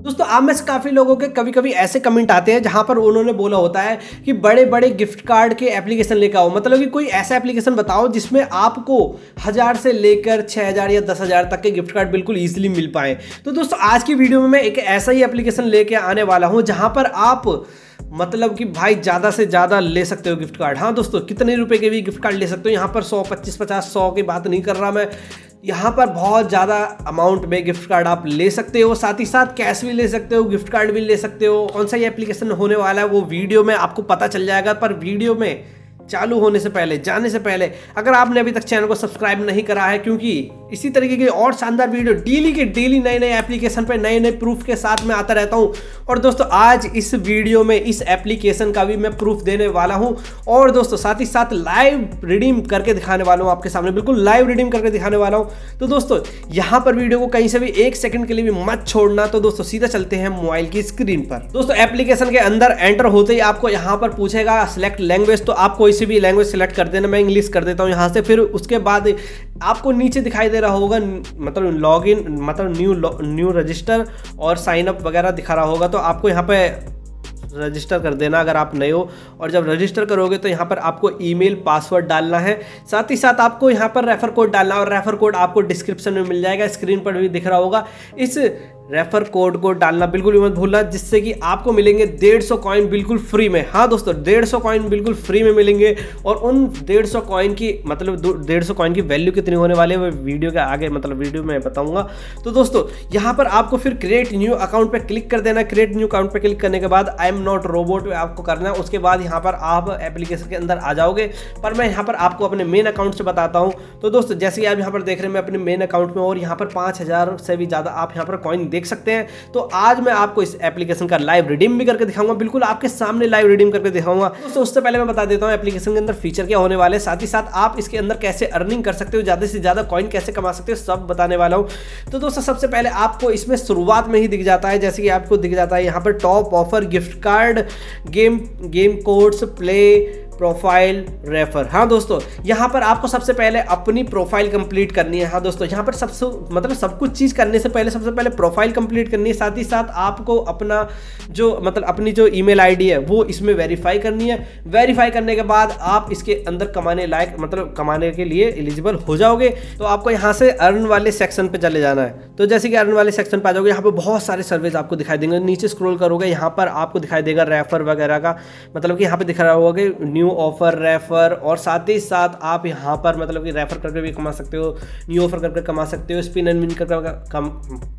दोस्तों, आप में से काफ़ी लोगों के कभी कभी ऐसे कमेंट आते हैं जहाँ पर उन्होंने बोला होता है कि बड़े बड़े गिफ्ट कार्ड के एप्लीकेशन लेकर आओ। मतलब कि कोई ऐसा एप्लीकेशन बताओ जिसमें आपको हज़ार से लेकर छः हज़ार या दस हज़ार तक के गिफ्ट कार्ड बिल्कुल ईजिली मिल पाए। तो दोस्तों, आज की वीडियो में मैं एक ऐसा ही एप्लीकेशन लेके आने वाला हूँ जहाँ पर आप मतलब कि भाई ज़्यादा से ज़्यादा ले सकते हो गिफ्ट कार्ड हाँ दोस्तों, कितने रुपए के भी गिफ्ट कार्ड ले सकते हो। यहाँ पर सौ, पच्चीस, पचास, सौ की बात नहीं कर रहा मैं। यहाँ पर बहुत ज़्यादा अमाउंट में गिफ्ट कार्ड आप ले सकते हो, साथ ही साथ कैश भी ले सकते हो गिफ्ट कार्ड भी ले सकते हो। कौन सा ये एप्लीकेशन होने वाला है, वो वीडियो में आपको पता चल जाएगा, पर वीडियो में चालू होने से पहले, जाने से पहले, अगर आपने अभी तक चैनल को सब्सक्राइब नहीं करा है, क्योंकि इसी तरीके की और शानदार वीडियो डेली के डेली नए नए एप्लीकेशन पर नए नए प्रूफ के साथ में आता रहता हूँ। और दोस्तों, आज इस वीडियो में, इस एप्लीकेशन का भी मैं प्रूफ देने वाला हूँ। और दोस्तों, साथ ही साथ लाइव रिडीम करके दिखाने वाला हूँ आपके सामने। बिल्कुल लाइव रिडीम करके दिखाने वाला हूँ। तो दोस्तों, यहाँ पर वीडियो को कहीं से भी एक सेकंड के लिए भी मत छोड़ना। तो दोस्तों, सीधा चलते हैं मोबाइल की स्क्रीन पर। दोस्तों, एप्लीकेशन के अंदर एंटर होते ही आपको यहाँ पर पूछेगा, सिलेक्ट लैंग्वेज तो आप कोई सी भी लैंग्वेज सेलेक्ट कर देना, मैं इंग्लिश कर देता हूँ यहाँ से। फिर उसके बाद आपको नीचे दिखाई दे रहा होगा मतलब लॉग इन मतलब न्यू न्यू रजिस्टर और साइन अप वगैरह दिखा रहा होगा। तो आपको यहाँ पे रजिस्टर कर देना अगर आप नए हो। और जब रजिस्टर करोगे तो यहाँ पर आपको ईमेल पासवर्ड डालना है। साथ ही साथ आपको यहाँ पर रेफर कोड डालना और रेफर कोड आपको डिस्क्रिप्शन में मिल जाएगा स्क्रीन पर भी दिख रहा होगा। इस रेफर कोड को डालना बिल्कुल भी मत भूलना, जिससे कि आपको मिलेंगे डेढ़ सौ कॉइन बिल्कुल फ्री में। हाँ दोस्तों, डेढ़ सौ कॉइन बिल्कुल फ्री में मिलेंगे, और उन डेढ़ सौ कॉइन की मतलब डेढ़ सौ कॉइन की वैल्यू कितनी होने वाली है वीडियो के आगे मतलब वीडियो में बताऊँगा। तो दोस्तों, यहाँ पर आपको फिर क्रिएट न्यू अकाउंट पर क्लिक कर देना। क्रिएट न्यू अकाउंट पर क्लिक करने के बाद आई एम नॉट रोबोट आपको करना है। उसके बाद यहाँ पर आप एप्लीकेशन के अंदर आ जाओगे। पर मैं यहाँ पर आपको अपने मेन अकाउंट से बताता हूँ। तो दोस्तों, जैसे कि आप यहाँ पर देख रहे हैं, मैं अपने मेन अकाउंट में और यहाँ पर पाँच हज़ार से भी ज़्यादा आप यहाँ पर कॉइन देख सकते हैं। तो आज मैं आपको इस एप्लीकेशन का लाइव रिडीम भी करके दिखाऊँगा। बिल्कुल आपके सामने लाइव रिडीम करके दिखाऊँगा। दोस्तों, उससे पहले मैं बता देता हूँ एप्लीकेशन के अंदर फीचर क्या होने वाले साथ ही साथ आप इसके अंदर कैसे अर्निंग कर सकते हो, ज़्यादा से ज़्यादा कॉइन कैसे कमा सकते हो, सब बताने वाला हूँ। तो दोस्तों, सबसे पहले आपको इसमें शुरुआत में ही दिख जाता है। जैसे कि आपको दिख जाता है, यहाँ पर top offer gift card game game codes play profile refer. हाँ दोस्तों, यहाँ पर आपको सबसे पहले अपनी प्रोफ़ाइल कंप्लीट करनी है। हाँ दोस्तों, यहाँ पर सबसे मतलब सब कुछ चीज़ करने से पहले, सबसे पहले प्रोफ़ाइल कंप्लीट करनी है। साथ ही साथ आपको अपना जो मतलब अपनी जो ईमेल आईडी है, वो इसमें वेरीफाई करनी है। वेरीफाई करने के बाद आप इसके अंदर कमाने लायक मतलब कमाने के लिए एलिजिबल हो जाओगे। तो आपको यहाँ से अर्न वाले सेक्शन पर चले जाना है। तो जैसे कि अर्न वाले सेक्शन पर आ जाओगे, यहाँ पर बहुत सारे सर्विस आपको दिखाई देंगे। नीचे स्क्रोल करोगे, यहाँ पर आपको दिखाई देगा रेफर वगैरह का मतलब कि यहाँ पर दिख रहा होगा न्यू न्यू ऑफ़र रेफर और साथ ही साथ आप यहाँ पर मतलब कि रेफर करके भी कमा सकते हो न्यू ऑफ़र करके कमा सकते हो स्पिन एंड विन करके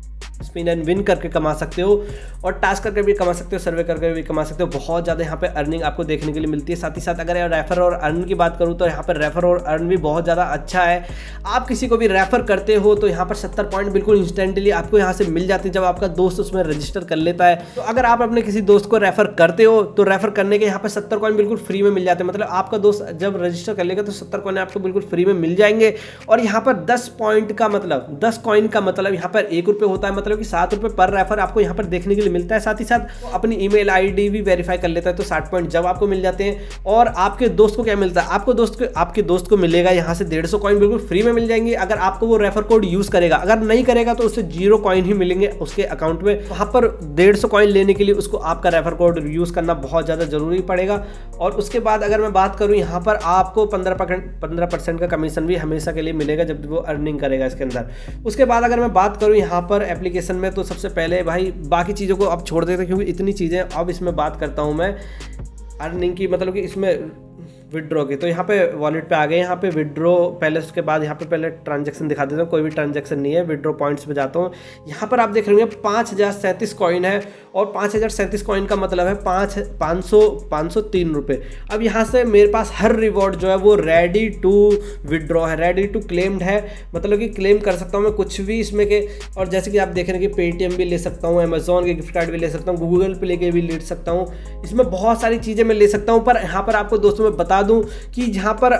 स्पिन एंड विन करके कमा सकते हो और टास्क करके भी कमा सकते हो सर्वे करके भी कमा सकते हो। बहुत ज़्यादा यहाँ पे अर्निंग आपको देखने के लिए मिलती है। साथ ही साथ अगर रेफर और अर्न की बात करूँ तो यहाँ पर रेफर और अर्न भी बहुत ज़्यादा अच्छा है। आप किसी को भी रेफर करते हो तो यहाँ पर सत्तर पॉइंट बिल्कुल इंस्टेंटली आपको यहाँ से मिल जाते हैं। जब आपका दोस्त उसमें रजिस्टर कर लेता है तो अगर आप अपने किसी दोस्त को रेफर करते हो तो रेफर करने के यहाँ पर सत्तर कॉइन बिल्कुल फ्री में मिल जाते हैं। मतलब आपका दोस्त जब रजिस्टर कर लेगा तो सत्तर कॉइन आपको बिल्कुल फ्री में मिल जाएँगे। और यहाँ पर दस पॉइंट का मतलब दस कॉइन का मतलब यहाँ पर एक रुपये होता है। मतलब कि सात रुपये पर रेफर आपको यहाँ पर देखने के लिए मिलता है। साथ ही साथ अपनी ईमेल आईडी भी वेरीफाई कर लेता है तो साठ पॉइंट जब आपको मिल जाते हैं। और आपके दोस्त को क्या मिलता है? आपको दोस्त को, आपके दोस्त को मिलेगा यहाँ से डेढ़ सौ कॉइन बिल्कुल फ्री में मिल जाएँगे। अगर आपको वो रेफर कोड यूज़ करेगा, अगर नहीं करेगा तो उससे ज़ीरो कॉइन ही मिलेंगे उसके अकाउंट में। वहाँ पर डेढ़ सौ कॉइन लेने के लिए उसको आपका रेफर कोड यूज़ करना बहुत ज़्यादा ज़रूरी पड़ेगा। और उसके बाद अगर मैं बात करूँ, यहाँ पर आपको पंद्रह पंद्रह परसेंट का कमीशन भी हमेशा के लिए मिलेगा जब वो अर्निंग करेगा इसके अंदर। उसके बाद अगर मैं बात करूँ, यहाँ पर एप्लीकेशन में तो सबसे पहले भाई बाकी चीज़ों को अब छोड़ देते क्योंकि इतनी चीज़ें अब इसमें बात करता हूँ मैं। अर्निंग की मतलब कि इसमें विड्रॉ की। तो यहाँ पे वॉलेट पे आ गए, यहाँ पे विड्रॉ पहले उसके बाद यहाँ पे पहले ट्रांजेक्शन दिखा देता हूँ, कोई भी ट्रांजेक्शन नहीं है विड्रॉ पॉइंट्स पे जाता हूँ। यहाँ पर आप देख रहे होंगे, पाँच हज़ार सैंतीस कॉइन है और पाँच हज़ार सैंतीस कॉइन का मतलब है पाँच पाँच सौ पाँच सौ तीन रुपये अब यहाँ से मेरे पास हर रिवॉर्ड जो है वो रेडी टू विड्रॉ है रेडी टू क्लेम्ड है। मतलब कि क्लेम कर सकता हूँ मैं कुछ भी इसमें के, और जैसे कि आप देख रहे हैं कि पेटीएम भी ले सकता हूँ अमेजोन के गिफ्ट कार्ड भी ले सकता हूँ गूगल पे लेके भी ले सकता हूँ। इसमें बहुत सारी चीज़ें मैं ले सकता हूँ, पर यहाँ पर आपको दोस्तों मैं बता दूँ कि जहाँ पर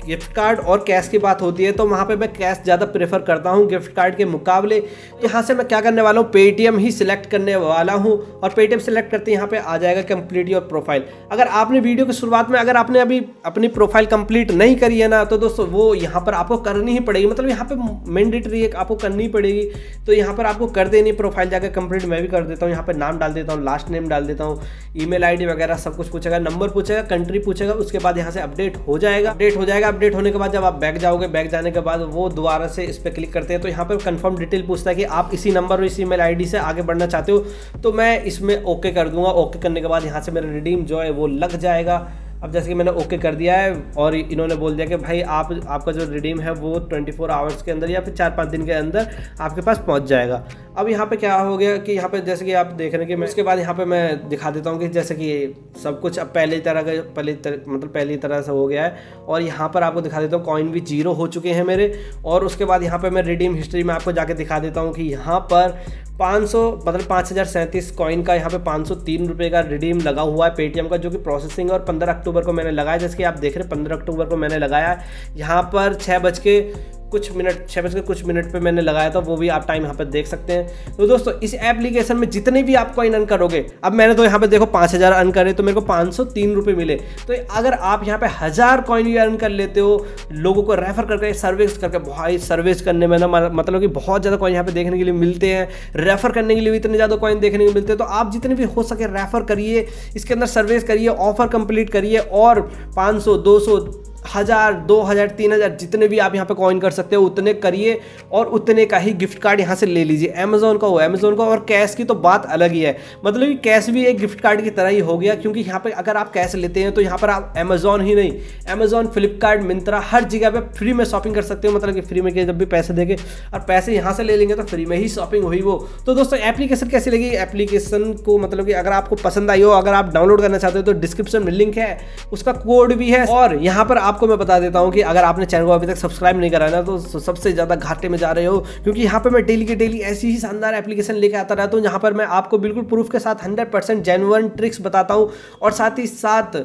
गिफ्ट कार्ड और कैश की बात होती है तो वहाँ पे मैं कैश ज़्यादा प्रेफर करता हूँ गिफ्ट कार्ड के मुकाबले। यहाँ से मैं क्या करने वाला हूँ पेटीएम ही सिलेक्ट करने वाला हूँ और पेटीएम सेलेक्ट करते यहाँ पे आ जाएगा कंप्लीट योर प्रोफ़ाइल अगर आपने वीडियो की शुरुआत में अगर आपने अभी अपनी प्रोफ़ाइल कंप्लीट नहीं करी है ना तो दोस्तों वो यहाँ पर आपको करनी ही पड़ेगी। मतलब यहाँ पर मैंडेटरी है आपको करनी पड़ेगी तो यहाँ पर आपको कर देनी प्रोफ़ाइल जाकर कंप्लीट मैं भी कर देता हूँ, यहाँ पर नाम डाल देता हूँ लास्ट नेम डाल देता हूँ ईमेल आईडी वगैरह सब कुछ पूछेगा नंबर पूछेगा कंट्री पूछेगा, उसके बाद यहाँ से अपडेट हो जाएगा। अपडेट हो जाएगा अपडेट होने के बाद जब आप बैक जाओगे, बैक जाने के बाद वो दोबारा से इस पर क्लिक करते हैं तो यहाँ पर कंफर्म डिटेल पूछता है कि आप इसी नंबर और इसी मेल आईडी से आगे बढ़ना चाहते हो तो मैं इसमें ओके कर दूँगा। ओके करने के बाद यहाँ से मेरा रिडीम जो है वो लग जाएगा। अब जैसे कि मैंने ओके कर दिया है और इन्होंने बोल दिया कि भाई आप, आपका जो रिडीम है वो 24 फोर आवर्स के अंदर या फिर चार पाँच दिन के अंदर आपके पास पहुँच जाएगा। अब यहाँ पे क्या हो गया कि यहाँ पे जैसे कि आप देख रहे हैं कि मैं उसके बाद यहाँ पे मैं दिखा देता हूँ कि जैसे कि सब कुछ अब पहले तरह का पहले तर, मतलब पहली तरह से हो गया है। और यहाँ पर आपको दिखा देता हूँ कॉइन भी ज़ीरो हो चुके हैं मेरे। और उसके बाद यहाँ पर मैं रिडीम हिस्ट्री में आपको जाके दिखा देता हूँ कि यहाँ पर 500 मतलब पाँच हज़ार सैंतीस कॉइन का यहाँ पे पाँच सौ तीन रुपये का रिडीम लगा हुआ है पेटीएम का जो कि प्रोसेसिंग और 15 अक्टूबर को मैंने लगाया। जैसे कि आप देख रहे हैं 15 अक्टूबर को मैंने लगाया। यहाँ पर छः बज के कुछ मिनट छः बज के कुछ मिनट पे मैंने लगाया था, वो भी आप टाइम यहाँ पर देख सकते हैं। तो दोस्तों, इस एप्लीकेशन में जितने भी आप कॉइन अर्न करोगे, अब मैंने तो यहाँ पे देखो पाँच हज़ार अर्न करे तो मेरे को पाँच सौ तीन रुपये मिले। तो अगर आप यहाँ पे हज़ार कॉइन भी अर्न कर लेते हो, लोगों को रेफर करके सर्विस करके, भाई सर्विस करने में ना मतलब कि बहुत ज़्यादा कॉइन यहाँ पे देखने के लिए मिलते हैं। रेफर करने के लिए भी इतने ज़्यादा कॉइन देखने को मिलते हैं। तो आप जितने भी हो सके रेफर करिए, इसके अंदर सर्विस करिए ऑफ़र कंप्लीट करिए, और पाँच सौ, दो सौ हज़ार, दो हज़ार, तीन हज़ार, जितने भी आप यहाँ पे कॉइन कर सकते हो, उतने करिए और उतने का ही गिफ्ट कार्ड यहाँ से ले लीजिए। अमेजोन का हो अमेजोन का और कैश की तो बात अलग ही है। मतलब कि कैश भी एक गिफ्ट कार्ड की तरह ही हो गया, क्योंकि यहाँ पे अगर आप कैश लेते हैं तो यहाँ पर आप अमेजोन ही नहीं अमेजोन फ्लिपकार्ट मिंत्रा हर जगह पर फ्री में शॉपिंग कर सकते हो। मतलब कि फ्री में जब भी पैसे देंगे और पैसे यहाँ से ले लेंगे तो फ्री में ही शॉपिंग हुई वो। तो दोस्तों एप्लीकेशन कैसी लगी? एप्लीकेशन को मतलब कि अगर आपको पसंद आई हो, अगर आप डाउनलोड करना चाहते हो तो डिस्क्रिप्शन में लिंक है, उसका कोड भी है और यहाँ पर आपको मैं बता देता हूँ कि अगर आपने चैनल को अभी तक सब्सक्राइब नहीं करा ना तो सबसे ज़्यादा घाटे में जा रहे हो, क्योंकि यहाँ पर मैं डेली के डेली ऐसी ही शानदार एप्लीकेशन लेके आता रहता हूँ, जहाँ पर मैं आपको बिल्कुल प्रूफ के साथ हंड्रेड परसेंट जेनुअन ट्रिक्स बताता हूँ और साथ ही साथ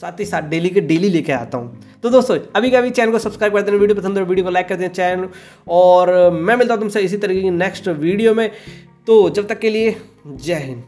साथ ही साथ डेली के डेली लेके आता हूँ। तो दोस्तों, अभी का अभी चैनल को सब्सक्राइब कर देना, वीडियो पसंद हो वीडियो को लाइक कर देना चैनल, और मैं मिलता हूँ तुमसे इसी तरीके की नेक्स्ट वीडियो में। तो जब तक के लिए जय हिंद।